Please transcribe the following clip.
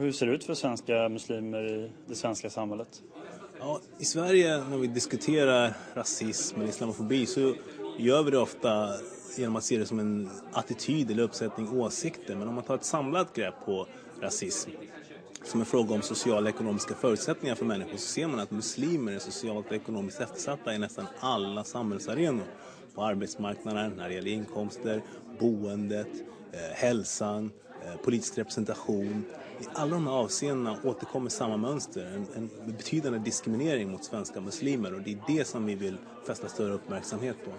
hur ser det ut för svenska muslimer i det svenska samhället? Ja, I Sverige när vi diskuterar rasism eller islamofobi så gör vi det ofta genom att se det som en attityd eller uppsättning åsikter. Men om man tar ett samlat grepp på rasism som en fråga om sociala och ekonomiska förutsättningar för människor så ser man att muslimer är socialt och ekonomiskt eftersatta i nästan alla samhällsarenor. På arbetsmarknaden, när det gäller inkomster, boendet, eh, hälsan, Eh, politisk representation. I alla de här avseendena återkommer samma mönster, en, en betydande diskriminering mot svenska muslimer och det är det som vi vill fästa större uppmärksamhet på.